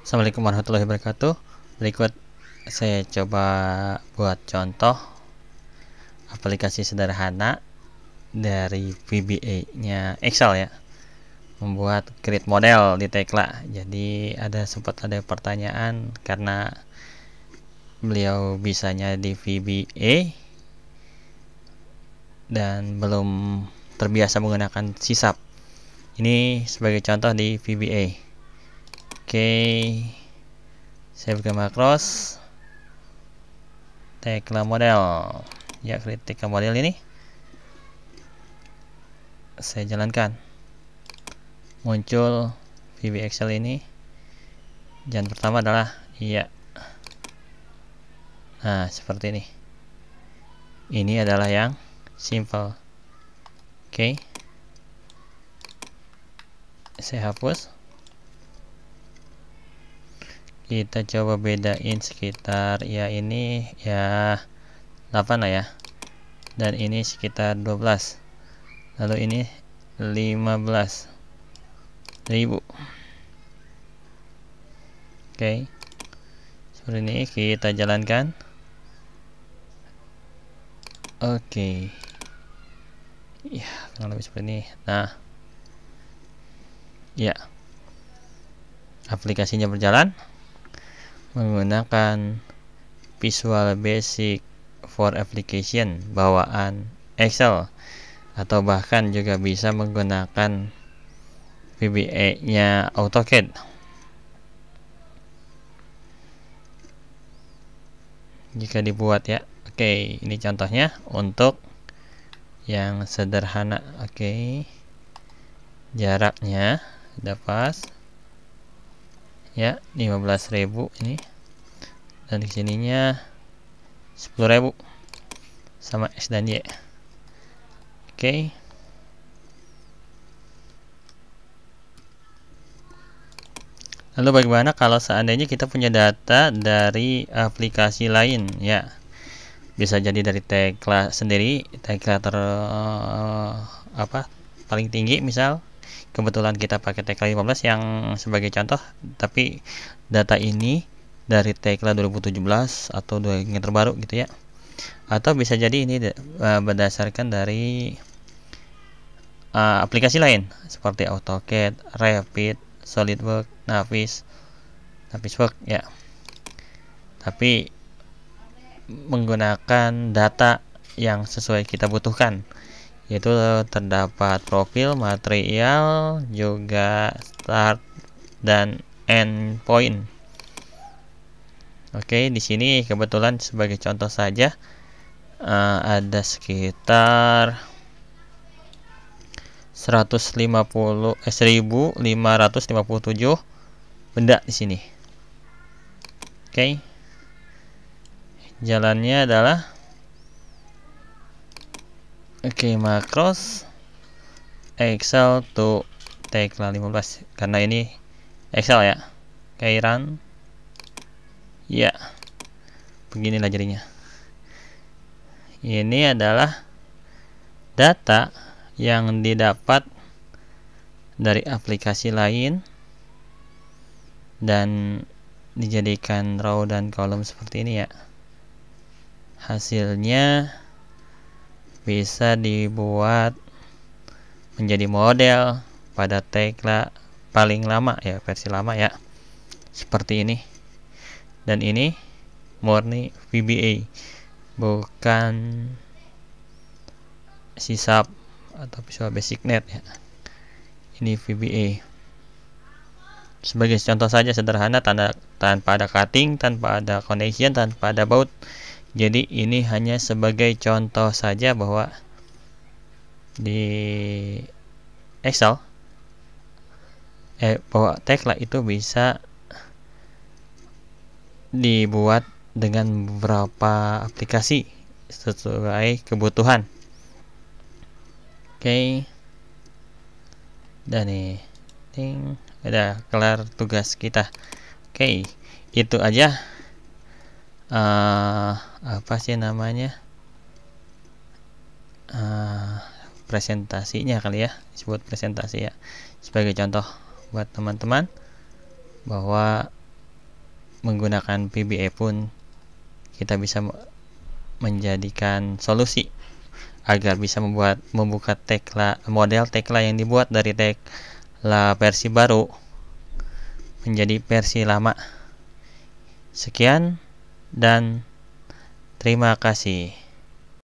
Assalamualaikum warahmatullahi wabarakatuh. Berikut saya coba buat contoh aplikasi sederhana dari VBA nya Excel ya. Membuat create model di Tekla. Jadi ada sempat ada pertanyaan karena beliau bisanya di VBA dan belum terbiasa menggunakan sisap ini sebagai contoh di VBA oke. Saya buka makros Tekla model. Ya create Tekla model ini. Saya jalankan. Muncul VB Excel ini. Yang pertama adalah iya. Nah seperti ini. Ini adalah yang simple. Oke. Okay. saya hapus kita coba bedain sekitar ya ini ya 8 lah ya. Dan ini sekitar 12 lalu ini 15 ribu. Oke. Okay. seperti ini kita jalankan. Oke. Okay ya kurang lebih seperti ini. Nah. Ya. Aplikasinya berjalan menggunakan Visual Basic for Application bawaan Excel atau bahkan juga bisa menggunakan VBA nya AutoCAD. Jika dibuat ya oke ini contohnya untuk yang sederhana. Oke jaraknya dapat ya 15.000 ini. Dan ke sininya 10.000 sama X dan Y. Oke. Lalu bagaimana kalau seandainya kita punya data dari aplikasi lain? Ya bisa jadi dari Tekla sendiri Tekla ter uh, apa paling tinggi misal kebetulan kita pakai Tekla 15 yang sebagai contoh tapi data ini dari Tekla 2017 atau yang terbaru gitu ya. Atau bisa jadi ini uh, berdasarkan dari uh, aplikasi lain seperti AutoCAD, Revit, SolidWorks, Navis, Navisworks ya. Tapi menggunakan data yang sesuai kita butuhkan yaitu terdapat profil, material, juga start dan end point. Oke, di sini kebetulan sebagai contoh saja uh, ada sekitar 150 eh 1557 benda di sini. Oke jalannya adalah oke okay, makros excel to tekla 15 karena ini excel ya. Kairan. Ya. Beginilah jadinya. Ini adalah data yang didapat dari aplikasi lain dan dijadikan row dan kolom seperti ini ya. Hasilnya bisa dibuat menjadi model pada Tekla paling lama ya versi lama ya. Seperti ini. Dan ini murni VBA bukan sisap atau Visual Basic Net ya. Ini VBA sebagai contoh saja sederhana tanda tanpa ada cutting tanpa ada connection tanpa ada baut jadi ini hanya sebagai contoh saja bahwa di Excel eh bahwa Tekla itu bisa dibuat dengan beberapa aplikasi sesuai kebutuhan. Oke. Okay. Dan nih, ada kelar tugas kita. Oke, okay. itu aja uh, apa sih namanya? Uh, presentasinya kali ya disebut presentasi ya. Sebagai contoh buat teman-teman bahwa menggunakan VBA pun kita bisa menjadikan solusi agar bisa membuat membuka tekla model tekla yang dibuat dari tekla versi baru menjadi versi lama. Sekian dan terima kasih.